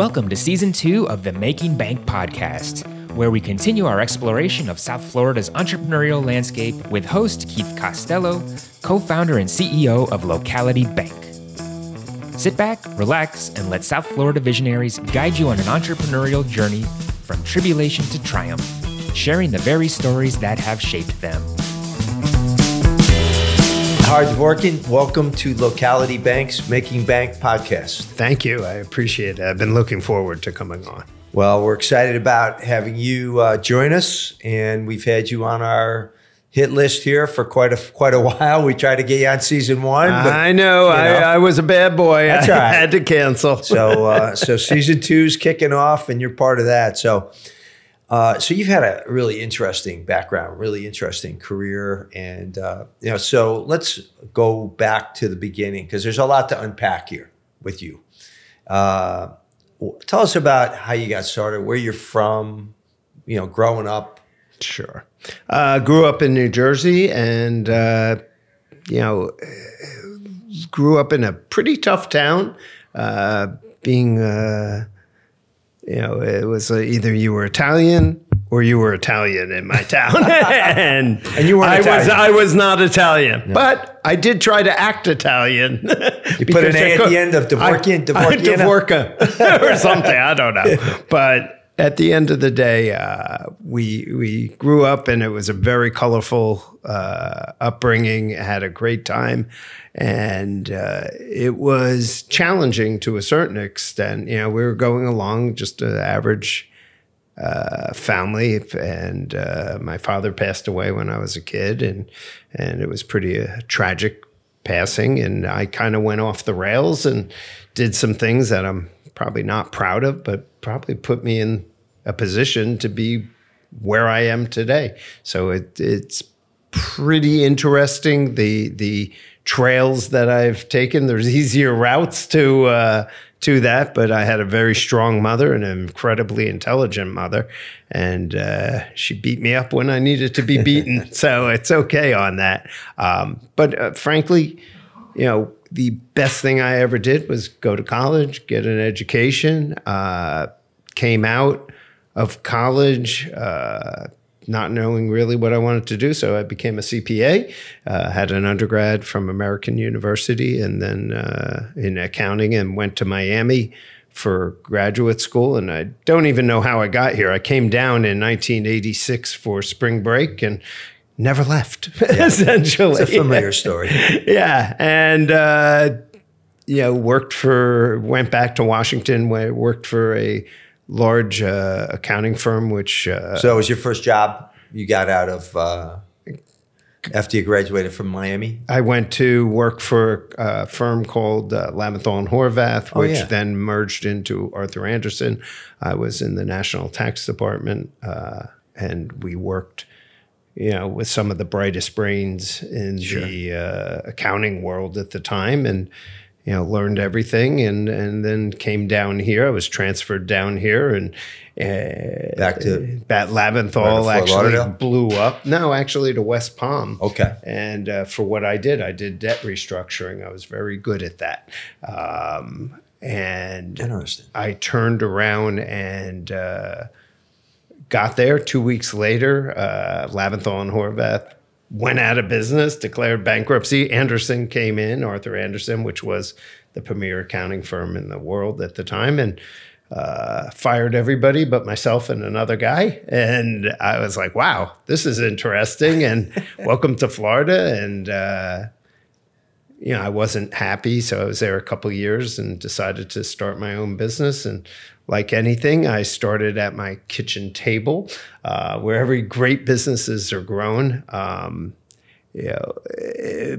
Welcome to season two of the Making Bank podcast, where we continue our exploration of South Florida's entrepreneurial landscape with host Keith Costello, co founder and CEO of Locality Bank. Sit back, relax, and let South Florida visionaries guide you on an entrepreneurial journey from tribulation to triumph, sharing the very stories that have shaped them. Howard Dvorkin, welcome to Locality Bank's Making Bank podcast. Thank you. I appreciate it. I've been looking forward to coming on. Well, we're excited about having you uh, join us, and we've had you on our hit list here for quite a quite a while. We tried to get you on season one. But, I know, you know I, I, was a bad boy. That's I right. had to cancel. so uh, so season two's kicking off, and you're part of that. So. Uh, so you've had a really interesting background, really interesting career, and uh, you know. So let's go back to the beginning because there's a lot to unpack here with you. Uh, tell us about how you got started, where you're from, you know, growing up. Sure. Uh, grew up in New Jersey, and uh, you know, grew up in a pretty tough town. Being you know, it was uh, either you were Italian or you were Italian in my town, and, and you were. I was I was not Italian, but I did try to act Italian. you put an A at the end of Dvorkin, Dvorkin, or something. I don't know, but at the end of the day, uh, we we grew up and it was a very colorful uh, upbringing. Had a great time, and uh, it was challenging to a certain extent. You know, we were going along just an average uh, family, and uh, my father passed away when I was a kid, and and it was pretty uh, tragic passing. And I kind of went off the rails and did some things that I'm probably not proud of, but probably put me in a position to be where I am today. So it, it's pretty interesting the the trails that I've taken. There's easier routes to uh, to that, but I had a very strong mother and an incredibly intelligent mother, and uh, she beat me up when I needed to be beaten. so it's okay on that. Um, but uh, frankly, you know, the best thing I ever did was go to college, get an education. Uh, came out of college, uh, not knowing really what I wanted to do. So I became a CPA, uh, had an undergrad from American University, and then uh, in accounting, and went to Miami for graduate school. And I don't even know how I got here. I came down in 1986 for spring break and never left, yeah. essentially. It's a familiar story. yeah. And, uh, you know, worked for, went back to Washington, where worked for a large uh, accounting firm, which. Uh, so it was your first job you got out of uh, after you graduated from Miami? I went to work for a firm called uh, and Horwath, oh, which oh, yeah. then merged into Arthur Andersen. I was in the National Tax Department, uh, and we worked. You know, with some of the brightest brains in sure. the uh, accounting world at the time, and you know, learned everything and and then came down here. I was transferred down here and uh, back to Bat Laventhol actually Lauderdale? blew up. No, actually to West Palm. Okay. And uh, for what I did, I did debt restructuring. I was very good at that. Um, and Interesting. I turned around and uh, got there two weeks later. Uh, Laventhol and Horwath went out of business, declared bankruptcy. Andersen came in, Arthur Andersen, which was the premier accounting firm in the world at the time, and uh, fired everybody but myself and another guy. And I was like, wow, this is interesting. And welcome to Florida. And, uh, you know, I wasn't happy. So I was there a couple years and decided to start my own business. And like anything, I started at my kitchen table, uh, where every great businesses are grown. Um, you know, eh,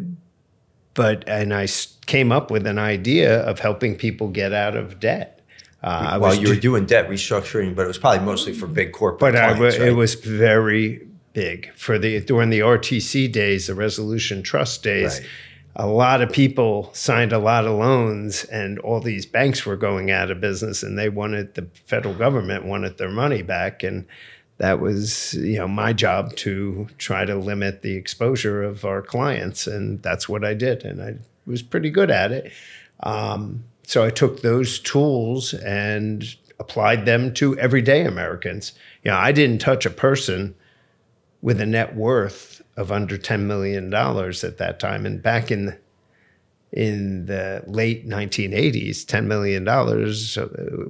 but and I came up with an idea of helping people get out of debt. Uh, well, you were doing debt restructuring, but it was probably mostly for big corporate. But clients, I, right? it was very big for the during the RTC days, the resolution trust days. Right a lot of people signed a lot of loans and all these banks were going out of business and they wanted the federal government wanted their money back. And that was you know my job to try to limit the exposure of our clients. And that's what i did. And i was pretty good at it. Um, so I took those tools and applied them to everyday Americans. You know, I didn't touch a person with a net worth of under $10 million at that time. And back in in the late 1980s, $10 million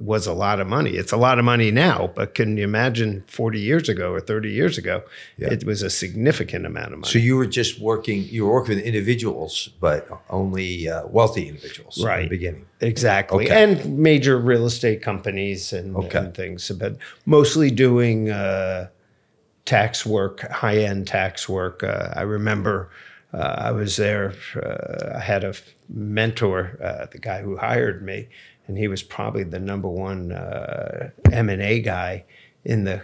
was a lot of money. It's a lot of money now, but can you imagine 40 years ago or 30 years ago? Yeah. It was a significant amount of money. So you were just working, you were working with individuals, but only uh, wealthy individuals right. in the beginning. Exactly. Okay. And major real estate companies and, Okay. and things, but mostly doing uh, tax work, high end tax work. Uh, I remember uh, I was there, uh, I had a mentor, uh, the guy who hired me, and he was probably the number one uh, M&A guy in the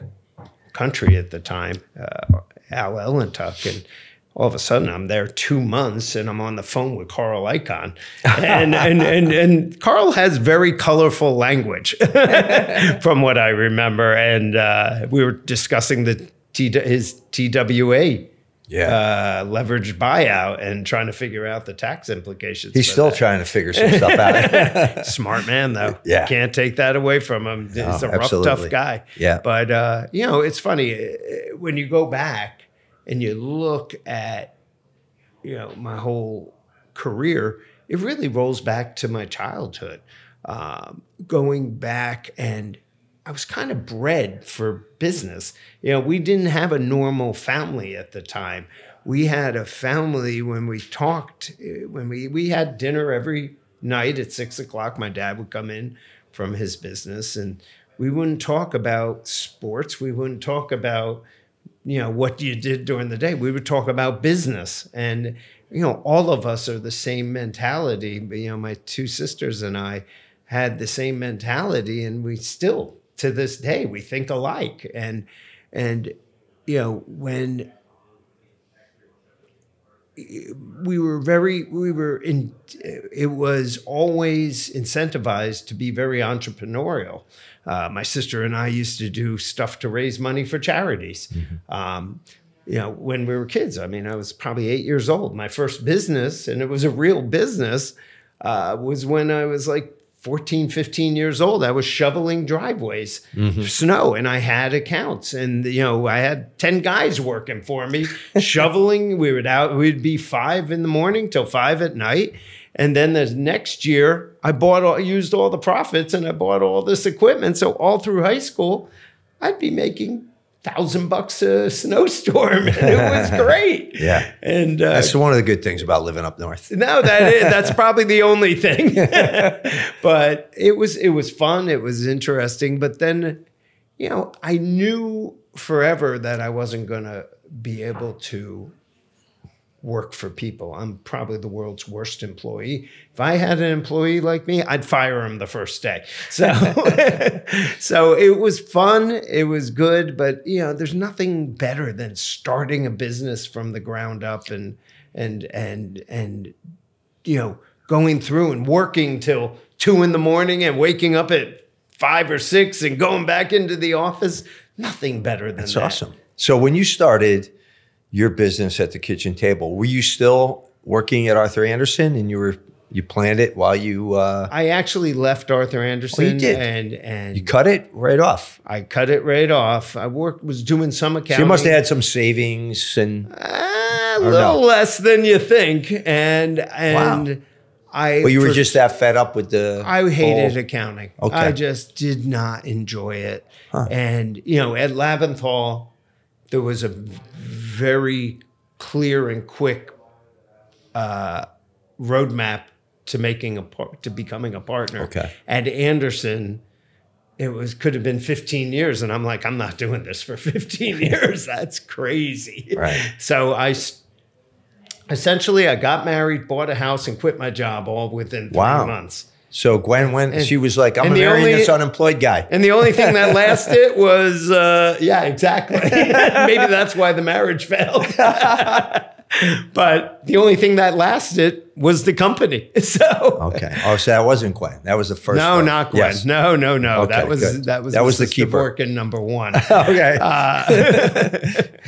country at the time, uh, Al Ellentuck. And all of a sudden, I'm there two months and I'm on the phone with Carl Icahn. And, and, and, and Carl has very colorful language from what I remember. And uh, we were discussing the T- his TWA Yeah. uh, leveraged buyout and trying to figure out the tax implications. He's still that. trying to figure some stuff out. Smart man, though. Yeah. Can't take that away from him. He's a rough, absolutely. tough guy. Yeah. But, uh, you know, it's funny uh, when you go back and you look at, you know, my whole career, it really rolls back to my childhood. Um, going back and I was kind of bred for business. You know, we didn't have a normal family at the time. We had a family when we talked, eh, when we, we had dinner every night at six o'clock. My dad would come in from his business and we wouldn't talk about sports. We wouldn't talk about, you know, what you did during the day. We would talk about business. And, you know, all of us are the same mentality. You know, my two sisters and I had the same mentality and we still to this day we think alike. And and you know, when we were very we were in it was always incentivized to be very entrepreneurial. Uh, my sister and i used to do stuff to raise money for charities. Um, you know when we were kids i mean i was probably eight years old. My first business and it was a real business uh, was when i was like 14 15 years old i was shoveling driveways for snow and i had accounts. And you know i had 10 guys working for me shoveling. We would out we'd be five in the morning till five at night. And then the next year i bought all used all the profits and i bought all this equipment. So all through high school i'd be making thousand bucks a snowstorm and it was great Yeah. and uh, That's one of the good things about living up north. no, that is that's probably the only thing. but it was it was fun. It was interesting. But then, you know, I knew forever that I wasn't going to be able to work for people. I'm probably the world's worst employee. If I had an employee like me, I'd fire him the first day. So so it was fun, it was good, but you know, there's nothing better than starting a business from the ground up and and and and you know, going through and working till 2 in the morning and waking up at 5 or 6 and going back into the office, nothing better than That's that. awesome. So when you started your business at the kitchen table, were you still working at Arthur Andersen and you were you planned it while you uh, I actually left Arthur Andersen you did? and and you cut it right off? I cut it right off. I worked was doing some accounting. So you must have had some savings and Ah, a little no? less than you think, and and Wow. I. but you were for- just that fed up with the I hated whole- accounting. Okay. I just did not enjoy it. And you know, at Laventhol, there was a very clear and quick uh, roadmap to making a par- to becoming a partner. Okay. At Andersen, it was could have been 15 years, and I'm like, I'm not doing this for 15 years. That's crazy. Right. So I essentially I got married, bought a house, and quit my job all within three Wow. months. So Gwen went. she was like, "I'm and marrying only- this unemployed guy." And the only thing that lasted was, uh, yeah, exactly. Maybe that's why the marriage failed. but the only thing that lasted was the company. So Okay. Oh, so that wasn't Gwen. That was the first. no, one. not Gwen. Yes. No, no, no. Okay, that was good. that was That was the keeper. Dvorkin number one. Okay. Uh,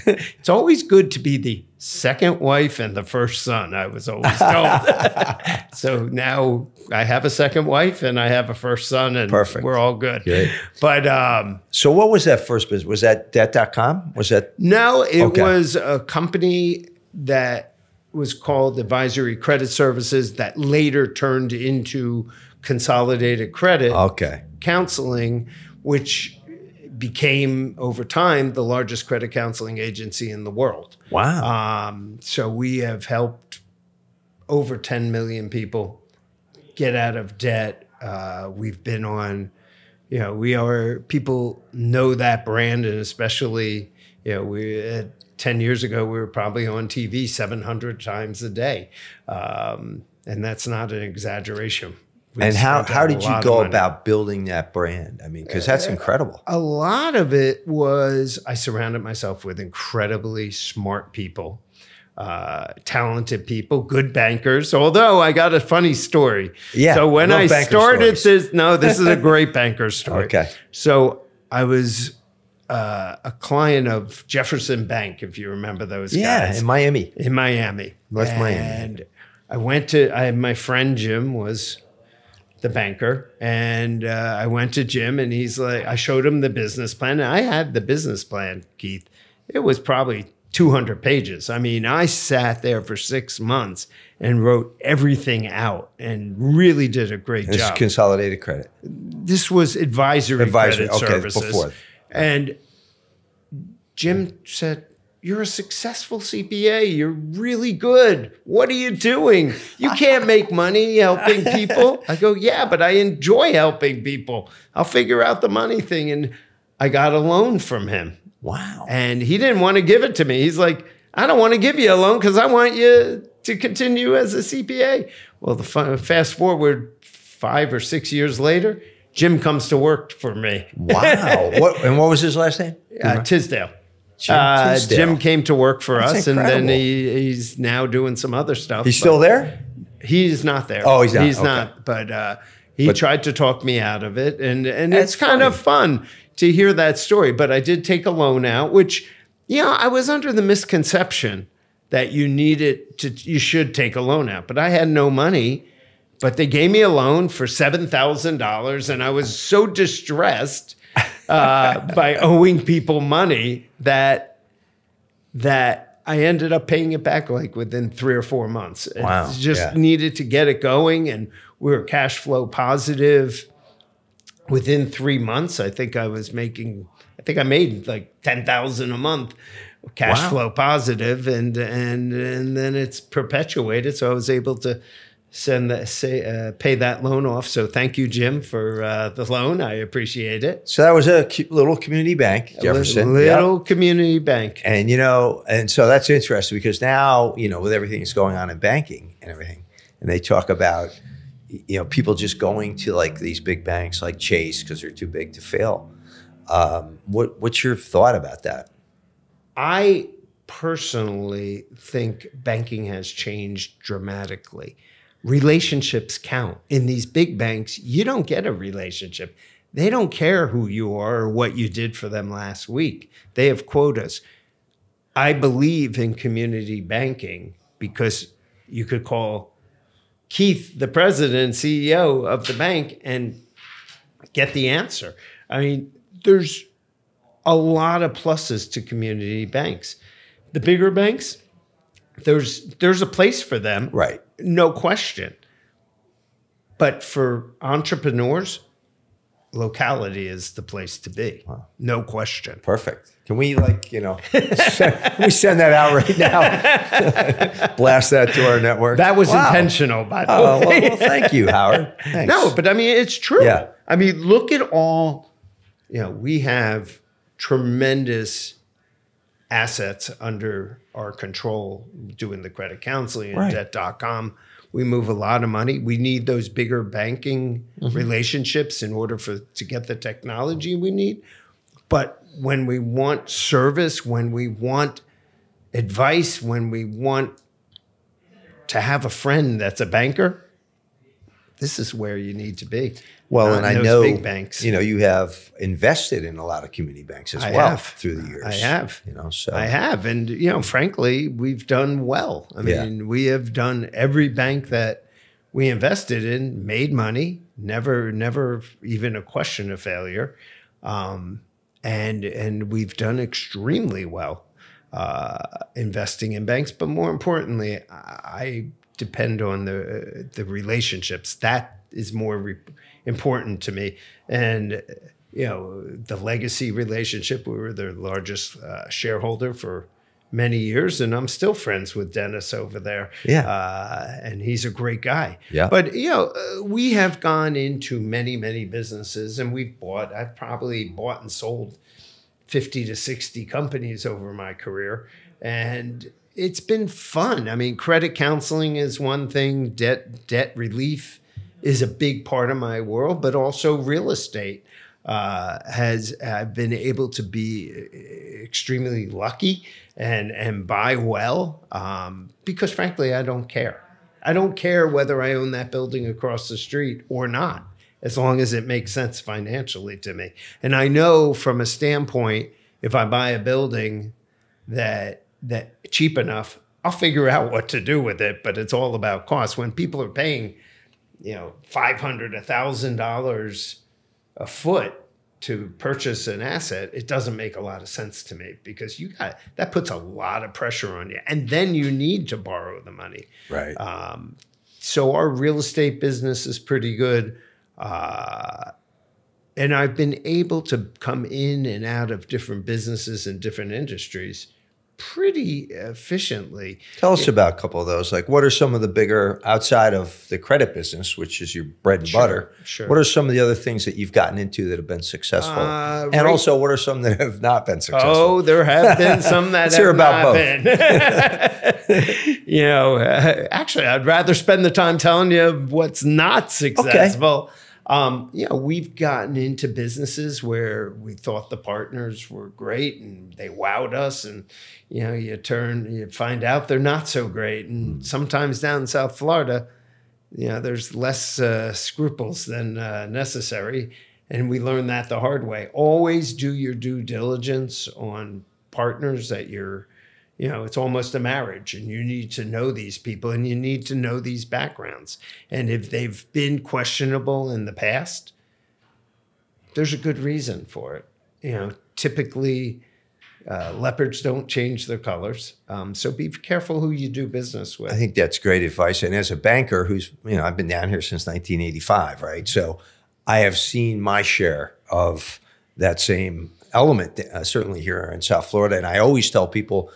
it's always good to be the second wife and the first son. I was always told. so now I have a second wife and I have a first son, and Perfect. we're all good. Good. But um, so what was that first business? Was that debt.com? Was that no, it Okay. was a company that was called Advisory Credit Services that later turned into Consolidated Credit okay? Counseling, which became over time the largest credit counseling agency in the world. Wow. Um, so we have helped over 10 million people get out of debt. Uh, we've been on, you know, we are, people know that brand, and especially, you know, we, uh, 10 years ago, we were probably on TV 700 times a day. Um, and that's not an exaggeration. We and how how did you go about building that brand? I mean, because that's incredible. a lot of it was I surrounded myself with incredibly smart people, uh, talented people, good bankers. Although I got a funny story. Yeah, So when I started stories. this, no, this is a great banker story. Okay. So I was uh, a client of Jefferson Bank, if you remember those Yeah, guys in Miami. in Miami. North Miami. And I went to I my friend Jim was the banker, and uh, I went to Jim, and he's like, I showed him the business plan. And I had the business plan, Keith. It was probably 200 pages. I mean, I sat there for six months and wrote everything out, and really did a great This is job consolidated credit. this was advisory, Advisory, credit okay, services. before. And Jim said, You're a successful CPA. You're really good. What are you doing? You can't make money helping people. I go, Yeah, but I enjoy helping people. I'll figure out the money thing. And I got a loan from him. Wow. And he didn't want to give it to me. He's like, I don't want to give you a loan because I want you to continue as a CPA. Well, the fast forward five or six years later, Jim comes to work for me. Wow. what and what was his last name? Uh, Tisdale. Jim Uh, Jim came to work for That's us, and then he, he's now doing some other stuff. He's still there? He's not there. Oh, he's not. He's Okay. not. But uh, he But- tried to talk me out of it, and and it's kind of fun to hear that story. But I did take a loan out, which yeah, I was under the misconception that you needed to, you should take a loan out, but I had no money. But they gave me a loan for seven thousand dollars, and I was so distressed uh, by owing people money that that I ended up paying it back like within three or four months. It Wow, just yeah. needed to get it going, and we were cash flow positive within three months. I think I was making. I think I made like ten thousand a month, cash Wow. flow positive, and and and then it's perpetuated. So I was able to send that say uh, pay that loan off. So thank you, Jim, for uh, the loan. I appreciate it. So that was a little community bank, Jefferson. Yep. little community bank. And you know, and so that's interesting because now, you know, with everything that's going on in banking and everything, and they talk about, you know, people just going to like these big banks like Chase because they're too big to fail. Um, what what's your thought about that? I personally think banking has changed dramatically. Relationships count. In these big banks, you don't get a relationship. They don't care who you are or what you did for them last week. They have quotas. I believe in community banking because you could call Keith, the president and CEO of the bank, and get the answer. I mean, there's a lot of pluses to community banks. The bigger banks, there's there's a place for them, Right. no question. But for entrepreneurs, locality is the place to be. No question. Perfect. Can we like, you know, send, we send that out right now? Blast that to our network. That was Wow. intentional, by the Oh, way. well, well, thank you, Howard. Thanks. No, but I mean, it's true. Yeah. I mean, look at all, you know, we have tremendous assets under our control doing the credit counseling and Right. debt.com. We move a lot of money. We need those bigger banking Mm-hmm. relationships in order for to get the technology we need. But when we want service, when we want advice when we want to have a friend that's a banker, this is where you need to be. Well, and I know big banks. You know, you have invested in a lot of community banks as I well have. through the years. I have. You know, so I have, and you know, frankly, we've done well. I Yeah. mean, we have done every bank that we invested in made money. Never, never even a question of failure, um, and and we've done extremely well uh, investing in banks. But more importantly, I I depend on the the relationships. That is more re- important to me, and you know the legacy relationship. We were their largest uh, shareholder for many years, and I'm still friends with Dennis over there. Yeah. uh, and he's a great guy. Yeah. but you know uh, we have gone into many many businesses, and we've bought. I've probably bought and sold 50 to 60 companies over my career and it's been fun i mean credit counseling is one thing debt debt relief is a big part of my world but also real estate uh, has i've been able to be extremely lucky and and buy well um, because frankly i don't care i don't care whether i own that building across the street or not as long as it makes sense financially to me. And I know from a standpoint, if I buy a building that that cheap enough, I'll figure out what to do with it. But it's all about cost. When people are paying, you know, five hundred, a thousand dollars a foot to purchase an asset, it doesn't make a lot of sense to me because you got that puts a lot of pressure on you, and then you need to borrow the money. right. Um, so our real estate business is pretty good. Uh, and I've been able to come in and out of different businesses and different industries pretty efficiently. Tell us about a couple of those. Like, what are some of the bigger outside of the credit business, which is your bread and Sure, butter? sure. What are some of the other things that you've gotten into that have been successful? Uh, and right- also, what are some that have not been successful? Oh, there have been some that Let's have hear about not both. been. you know, uh, actually, I'd rather spend the time telling you what's not successful. Um, you know, we've gotten into businesses where we thought the partners were great and they wowed us, and you know, you turn, you find out they're not so great, and sometimes down in South Florida, you know, there's less uh, scruples than uh, necessary. And we learned that the hard way. Always do your due diligence on partners that you're, you know, it's almost a marriage and you need to know these people and you need to know these backgrounds. And if they've been questionable in the past, there's a good reason for it. You know, typically, uh, leopards don't change their colors. Um, so be careful who you do business with. I think that's great advice. And as a banker who's, you know, I've been down here since 1985, right? So I have seen my share of that same element, uh, certainly here in South Florida. And I always tell people,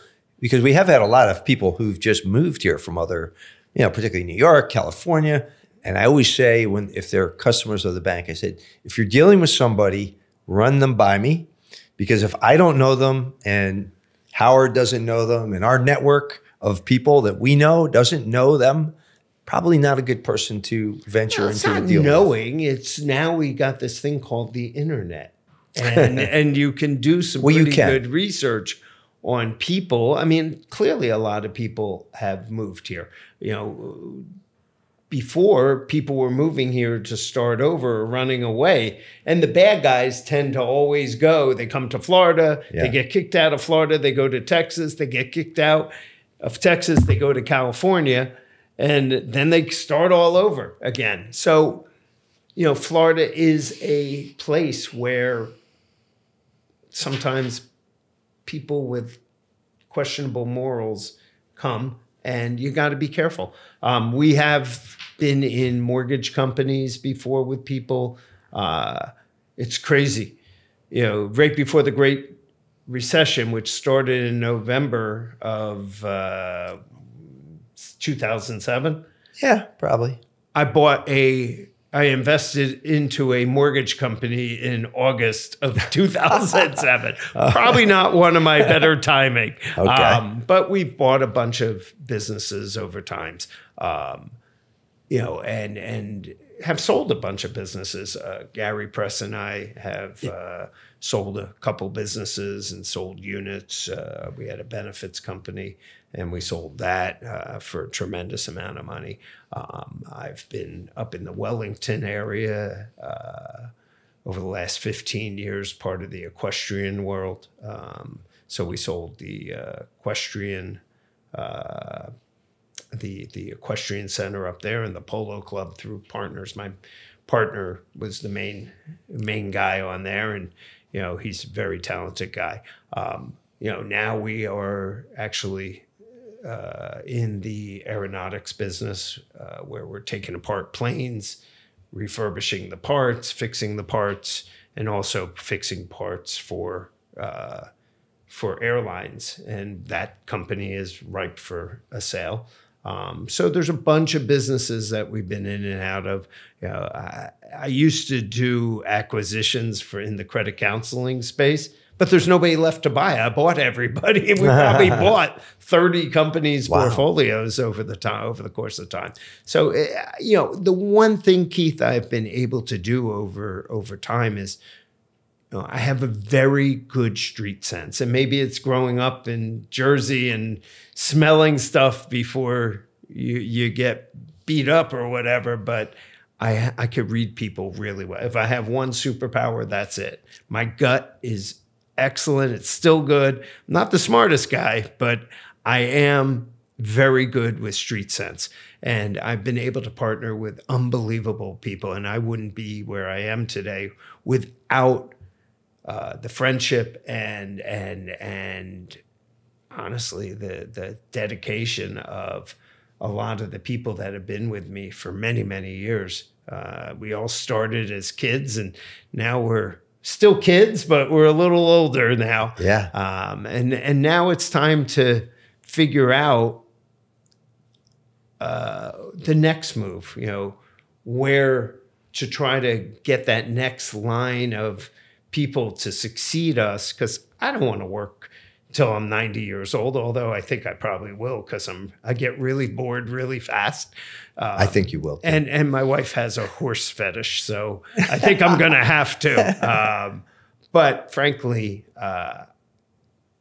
because we have had a lot of people who've just moved here from other, you know, particularly New York, California. And I always say, when if they're customers of the bank, I said, if you're dealing with somebody, run them by me. Because if I don't know them and Howard doesn't know them and our network of people that we know doesn't know them, probably not a good person to venture Well, into a not deal with. knowing. It's now we got this thing called the internet, and and you can do some Well, you pretty good research on people. I mean, clearly a lot of people have moved here. You know, before people were moving here to start over or running away, and the bad guys tend to always go. They come to Florida, Yeah. they get kicked out of Florida, they go to Texas, they get kicked out of Texas, they go to California, and then they start all over again. So, you know, Florida is a place where sometimes people with questionable morals come, and you got to be careful. Um, we have been in mortgage companies before with people. Uh, it's crazy. You know, right before the Great Recession, which started in November of uh, 2007, Yeah, probably. I bought a I invested into a mortgage company in August of 2007. Probably not one of my better timing. Okay. Um, but we've bought a bunch of businesses over times. Um, you know, and and have sold a bunch of businesses. Uh, Gary Press and I have uh, sold a couple businesses and sold units. Uh, we had a benefits company and we sold that uh, for a tremendous amount of money. Um, I've been up in the Wellington area uh, over the last 15 years, part of the equestrian world. Um, so we sold the uh, equestrian the the equestrian center up there and the polo club through partners. My partner was the main main guy on there, and you know he's a very talented guy. Um, you know now we are actually uh, in the aeronautics business uh, where we're taking apart planes, refurbishing the parts, fixing the parts, and also fixing parts for. Uh, for airlines, and that company is ripe for a sale. Um, so there's a bunch of businesses that we've been in and out of. You know, I, I used to do acquisitions for in the credit counseling space, but there's nobody left to buy. I bought everybody. We probably bought 30 companies' wow. portfolios over the time over the course of time. So eh, you know, the one thing Keith I've been able to do over over time is you know, I have a very good street sense. And maybe it's growing up in Jersey and smelling stuff before you, you get beat up or whatever, but I, I could read people really well. If I have one superpower, that's it. My gut is excellent. It's still good. I'm not the smartest guy, but I am very good with street sense. And I've been able to partner with unbelievable people. And I wouldn't be where I am today without uh, the friendship and and and honestly the the dedication of a lot of the people that have been with me for many many years. Uh, we all started as kids, and now we're still kids, but we're a little older now. Yeah. Um, and and now it's time to figure out uh, the next move. You know, where to try to get that next line of people to succeed us because I don't want to work till I'm 90 years old, although I think I probably will because I'm I get really bored really fast. Uh, I think you will. Too. And and my wife has a horse fetish, so I think I'm going to have to. Um, but frankly, uh,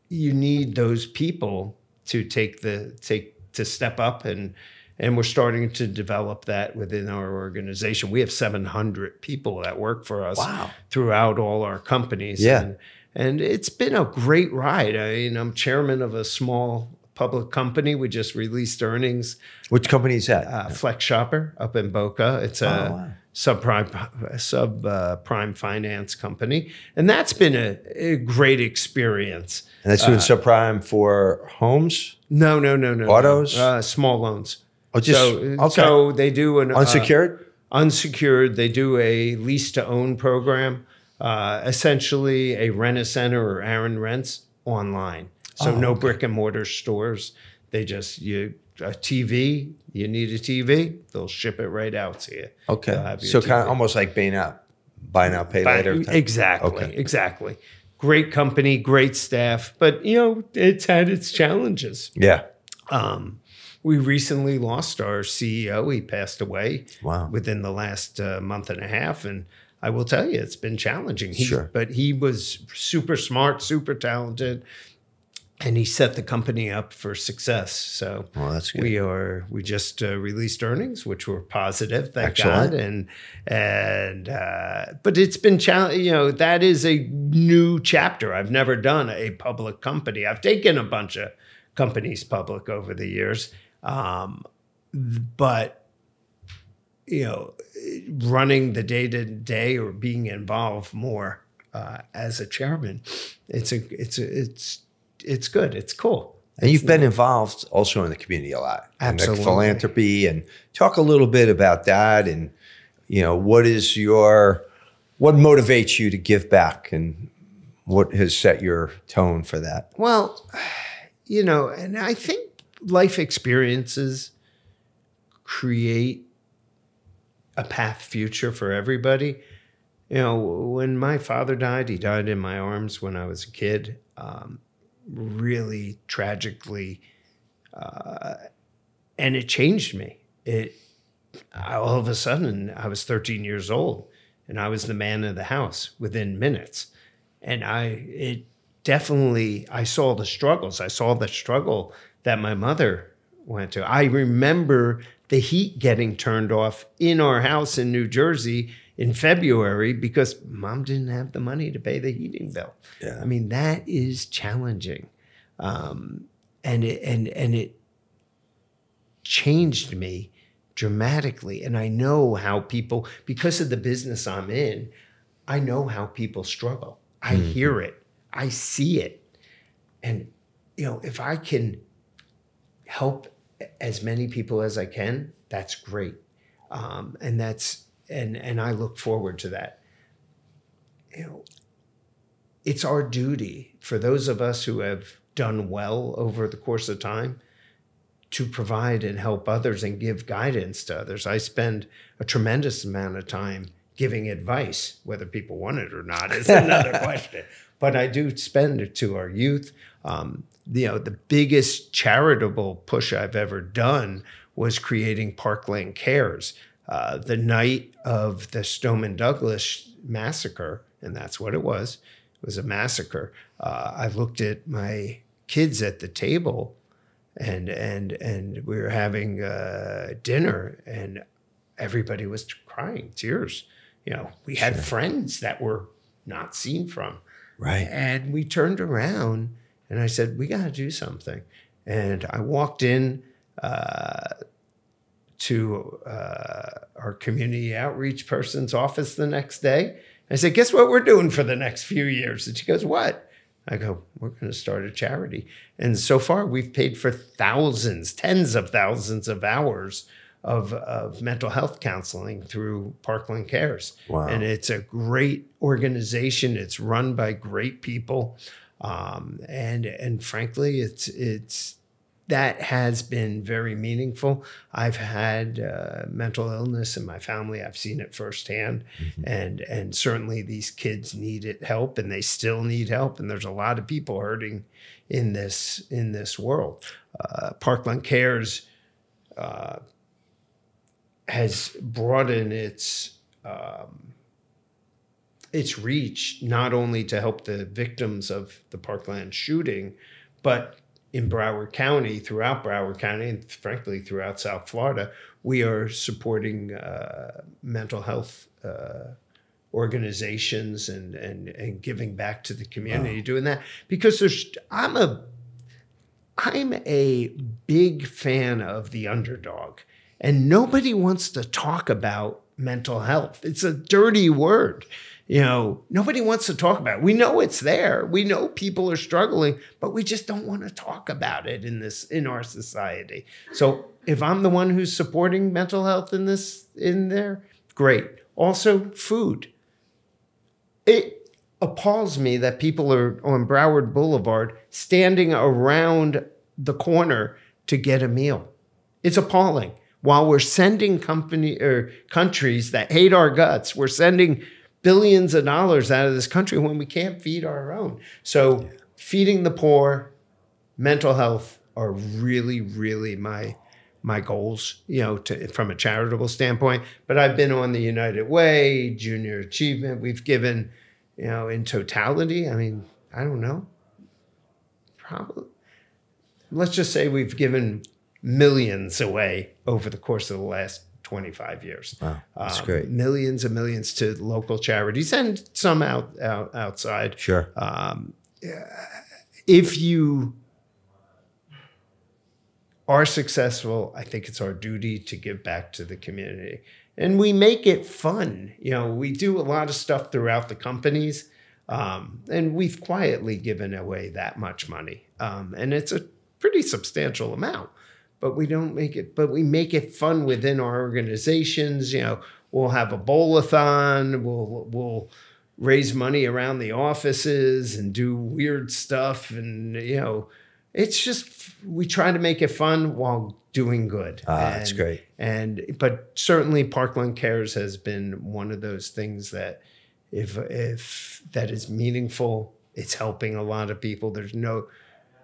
you need those people to take the take to step up and and we're starting to develop that within our organization. We have 700 people that work for us wow. throughout all our companies. Yeah. And, and it's been a great ride. I mean, I'm chairman of a small public company. We just released earnings. Which company is that? Uh, FlexShopper up in Boca. It's a oh, wow. subprime sub uh, prime finance company, and that's been a, a great experience. And that's doing uh, subprime for homes. No, no, no, no. Autos. No. Uh, small loans. Oh, just so, okay. so they do an uh, unsecured. Unsecured. They do a lease to own program. Uh, essentially, a rent a center or Aaron rents online. So oh, no okay. brick and mortar stores. They just you a TV. You need a TV. They'll ship it right out to you. Okay. So kind of almost like buy now, buy now, pay buy, later. Type. Exactly. Okay. Exactly. Great company, great staff, but you know it's had its challenges. Yeah. Um, we recently lost our CEO. He passed away wow. within the last uh, month and a half. And I will tell you, it's been challenging. He, sure. But he was super smart, super talented, and he set the company up for success. So well, that's good. we are we just uh, released earnings, which were positive, thank Excellent. God. And and uh, but it's been challenging. You know, that is a new chapter. I've never done a public company. I've taken a bunch of companies public over the years um, but you know, running the day to day or being involved more uh, as a chairman, it's a it's a, it's it's good. It's cool. And you've been involved also in the community a lot, absolutely, and philanthropy, and talk a little bit about that. And you know, what is your what motivates you to give back, and what has set your tone for that? Well, you know, and I think life experiences create a path future for everybody. You know, when my father died, he died in my arms when I was a kid, um, really tragically. Uh, and it changed me. It all of a sudden, I was 13 years old and I was the man of the house within minutes. And I, it definitely, I saw the struggles. I saw the struggle that my mother went to. I remember the heat getting turned off in our house in New Jersey in February because mom didn't have the money to pay the heating bill. Yeah. I mean, that is challenging. Um, and it, and, and it changed me dramatically. And I know how people, because of the business I'm in, I know how people struggle. I Mm-hmm. hear it, I see it. And, you know, if I can help as many people as I can, that's great. Um, and that's, and, and I look forward to that. You know, it's our duty for those of us who have done well over the course of time to provide and help others and give guidance to others. I spend a tremendous amount of time giving advice, whether people want it or not is another question. But I do spend it to our youth. Um, you know, the biggest charitable push I've ever done was creating Parkland Cares. Uh, the night of the Stoneman Douglas massacre, and that's what it was, it was a massacre. Uh, I looked at my kids at the table and and and we were having uh, dinner and everybody was crying tears you know we had friends that were not seen from Right. and we turned around and i said we got to do something and i walked in uh, to uh, our community outreach person's office the next day i said guess what we're doing for the next few years and she goes what I go, we're going to start a charity. And so far, we've paid for thousands, tens of thousands of hours of, of mental health counseling through Parkland Cares. Wow. And it's a great organization. It's run by great people. Um, and, and frankly, it's, it's, that has been very meaningful. I've had uh, mental illness in my family. I've seen it firsthand, and and certainly these kids needed help, and they still need help. And there's a lot of people hurting in this in this world. Uh, Parkland Cares uh, has broadened its um, its reach not only to help the victims of the Parkland shooting, but in Broward County, throughout Broward County, and frankly throughout South Florida, we are supporting uh, mental health uh, organizations and, and and giving back to the community, doing that. Because there's I'm a I'm a big fan of the underdog, and nobody wants to talk about mental health. It's a dirty word. You know, nobody wants to talk about it. We know it's there. We know people are struggling, but we just don't want to talk about it in this in our society. So if I'm the one who's supporting mental health in this in there, great. Also, food. It appalls me that people are on Broward Boulevard standing around the corner to get a meal. It's appalling. While we're sending company or countries that hate our guts, we're sending billions of dollars out of this country when we can't feed our own. So feeding the poor, mental health are really, really my my goals, you know, to, from a charitable standpoint. But I've been on the United Way, Junior Achievement. We've given, you know, in totality. I mean, I don't know, probably. Let's just say we've given millions away over the course of the last 25 years. Wow. That's Um, great. Millions and millions to local charities and some out, out outside. Sure. Um, if you are successful, I think it's our duty to give back to the community. And we make it fun. You know, we do a lot of stuff throughout the companies, um, and we've quietly given away that much money. Um, and it's a pretty substantial amount, but we don't make it, but we make it fun within our organizations. You know, we'll have a bowl-a-thon, we'll, we'll, raise money around the offices and do weird stuff and you know it's just we try to make it fun while doing good Ah, that's great. and but certainly parkland cares has been one of those things that if if that is meaningful it's helping a lot of people there's no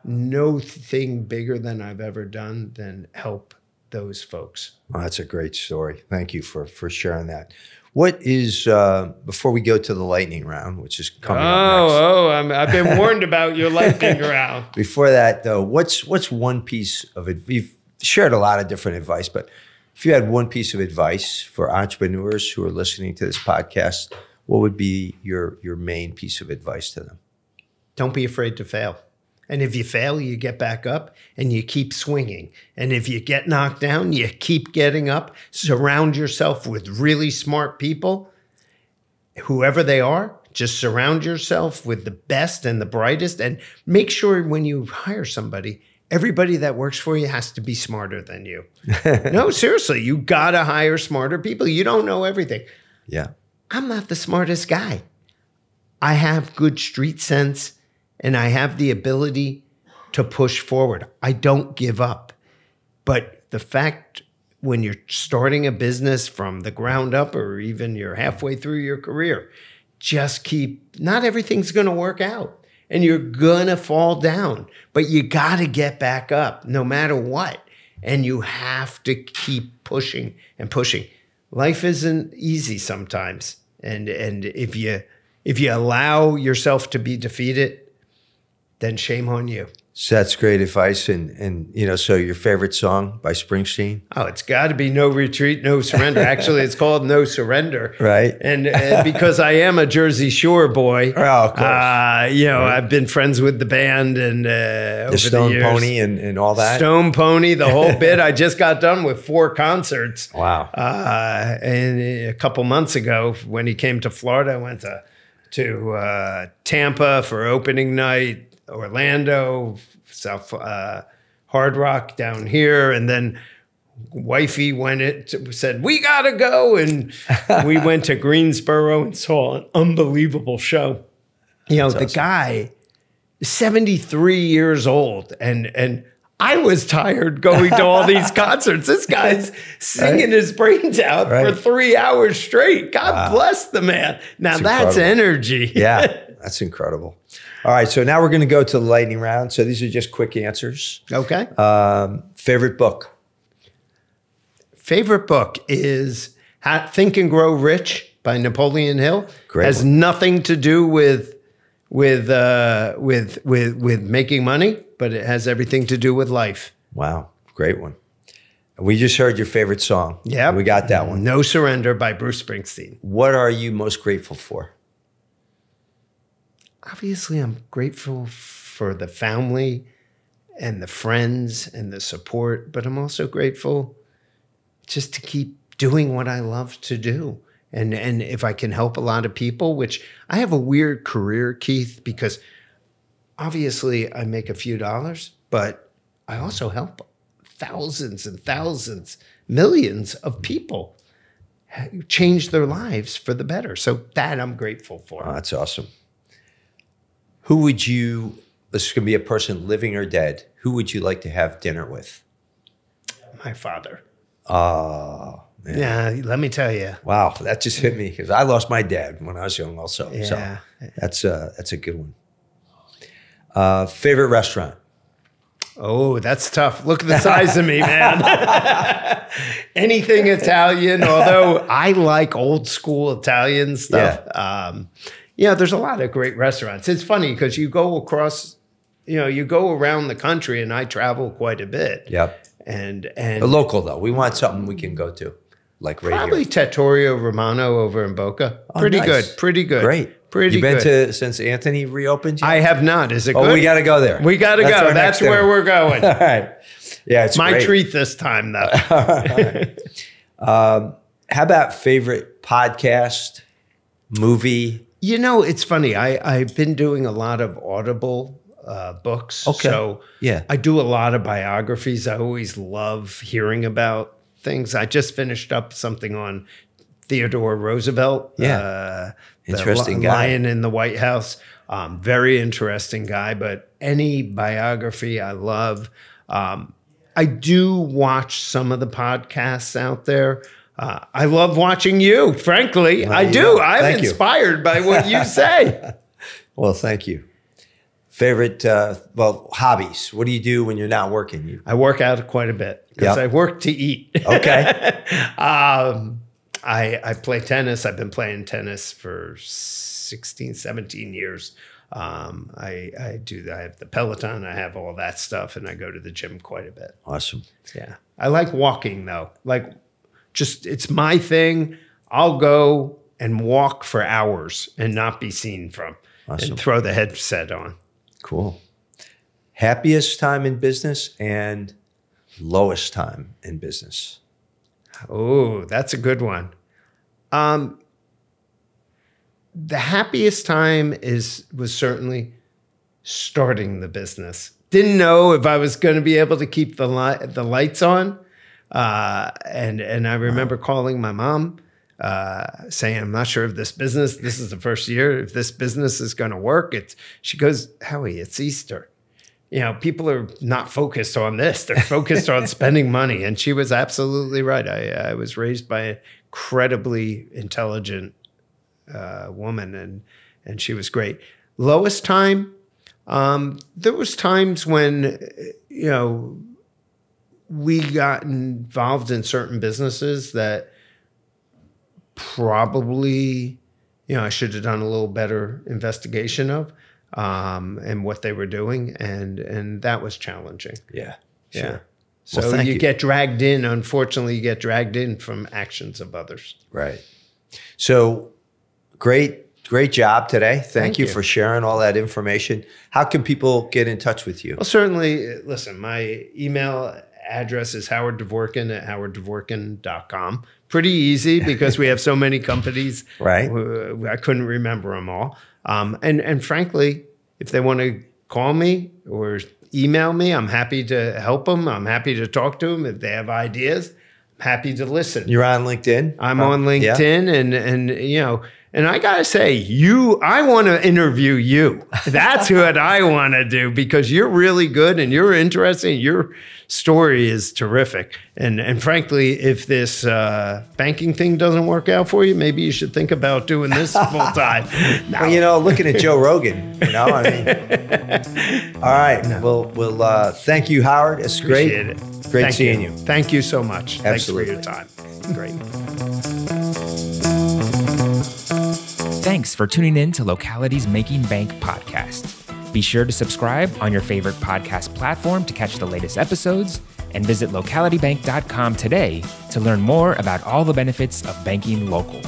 no thing bigger than i've ever done than help those folks. Oh, that's a great story. Thank you for for sharing that. What is uh, before we go to the lightning round, which is coming up next? Oh, oh, I'm, I've been warned about your lightning round. Before that, though, what's what's one piece of it? You've shared a lot of different advice, but if you had one piece of advice for entrepreneurs who are listening to this podcast, what would be your your main piece of advice to them? Don't be afraid to fail. And if you fail, you get back up and you keep swinging. And if you get knocked down, you keep getting up. Surround yourself with really smart people, whoever they are. Just surround yourself with the best and the brightest. And make sure when you hire somebody, everybody that works for you has to be smarter than you. no, seriously, you got to hire smarter people. You don't know everything. Yeah. I'm not the smartest guy. I have good street sense and I have the ability to push forward. I don't give up. But the fact when you're starting a business from the ground up or even you're halfway through your career, just keep, not everything's going to work out and you're going to fall down, but you got to get back up no matter what. And you have to keep pushing and pushing. Life isn't easy sometimes. And, and if you, if you allow yourself to be defeated, then shame on you. So that's great advice. And and you know, so your favorite song by Springsteen? Oh, it's got to be No Retreat, No Surrender. Actually, it's called No Surrender. Right. And, and because I am a Jersey Shore boy, Oh, of course. uh, you know, I've been friends with the band and uh, the Stone years. Pony and, and all that. Stone Pony, the whole bit. I just got done with four concerts. Wow. Uh, and a couple months ago, when he came to Florida, I went to to uh, Tampa for opening night, Orlando, South uh, Hard Rock down here, and then wifey went it said we gotta go, and we went to Greensboro and saw an unbelievable show. You know, the awesome. guy, seventy three years old, and and. I was tired going to all these concerts. This guy's singing his brains out for three hours straight. God bless the man. Now That's that's, energy. yeah, that's incredible. All right, so now we're going to go to the lightning round. So these are just quick answers. Okay. Um, favorite book? Favorite book is Think and Grow Rich by Napoleon Hill. Great Has one. nothing to do with with uh, with with with making money, but it has everything to do with life. Wow, great one. We just heard your favorite song. Yeah, we got that one. No Surrender by Bruce Springsteen. What are you most grateful for? Obviously, I'm grateful for the family and the friends and the support, but I'm also grateful just to keep doing what I love to do. And and if I can help a lot of people, which I have a weird career, Keith, because obviously I make a few dollars, but I also help thousands and thousands, millions of people change their lives for the better. So that I'm grateful for. Oh, that's awesome. Who would you? This is going to be a person living or dead. Who would you like to have dinner with? My father. Oh, man. Yeah, let me tell you. Wow, that just hit me because I lost my dad when I was young, also. Yeah. So that's uh, that's a good one. Uh, favorite restaurant? Oh, that's tough. Look at the size of me, man. Anything Italian, although I like old school Italian stuff. Um, yeah, there's a lot of great restaurants. It's funny because you go across, you know, you go around the country, and I travel quite a bit. Yep. And A and local though. We want something we can go to, like right probably here. Trattoria Romano over in Boca. Oh, pretty nice. good. Pretty good. Great. Pretty you been good. to since Anthony reopened? yet? I have not. Is it oh, good? we got to go there. We got to go. That's where dinner. we're going. All right. Yeah, it's My great. treat this time, though. Um, how about favorite podcast, movie? You know, it's funny. I, I've been doing a lot of Audible uh, books. Okay. So Yeah. I do a lot of biographies. I always love hearing about things. I just finished up something on Theodore Roosevelt. Yeah. Uh, Interesting guy. Lion in the White House. Um, very interesting guy, but any biography I love. Um, I do watch some of the podcasts out there. Uh, I love watching you, frankly. I you do. go. I'm Thank you. inspired by what you say. Well, thank you. Favorite, uh, well, hobbies. What do you do when you're not working? You, I work out quite a bit because Yep. I work to eat. okay. um, I, I play tennis. I've been playing tennis for 16, 17 years. Um, I, I do, I have the Peloton, I have all that stuff, and I go to the gym quite a bit. awesome. Yeah. I like walking though. Like just it's my thing. I'll go and walk for hours and not be seen from Awesome. and throw the headset on. Cool. Happiest time in business and lowest time in business. Oh, that's a good one. Um the happiest time is was certainly starting the business. Didn't know if I was going to be able to keep the li- the lights on. Uh, and and I remember calling my mom uh, saying, "I'm not sure if this business. This is the first year. If this business is going to work." It's she goes, "Howie, it's Easter. You know, people are not focused on this. They're focused on spending money." And she was absolutely right. I, I was raised by an incredibly intelligent uh, woman, and and she was great. Lowest time, um, there was times when you know we got involved in certain businesses that probably you know I should have done a little better investigation of um, and what they were doing, and and that was challenging. Yeah. Yeah. Sure. So Well, you, you. get dragged in. Unfortunately, you get dragged in from actions of others. Right. So great, great job today. Thank, Thank you, you. for sharing all that information. How can people get in touch with you? Well, certainly, listen, my email address is howarddvorkin at howarddvorkin.com. Pretty easy because we have so many companies. Right. I couldn't remember them all. Um, and, and frankly, if they want to call me or email me, I'm happy to help them. I'm happy to talk to them. If they have ideas, I'm happy to listen. You're on LinkedIn? I'm on yeah? LinkedIn and and you know, and I gotta say, you I want to interview you. That's what I want to do because you're really good and you're interesting. Your story is terrific. And and frankly, if this uh, banking thing doesn't work out for you, maybe you should think about doing this full time. No, Well, you know, looking at Joe Rogan, you know, I mean. all right. Well, we'll uh, thank you, Howard. It's great. it. Great Thank seeing you. Thank you so much. Absolutely. Thanks for your time. Great. Thanks for tuning in to Locality's Making Bank podcast. Be sure to subscribe on your favorite podcast platform to catch the latest episodes and visit localitybank.com today to learn more about all the benefits of banking local.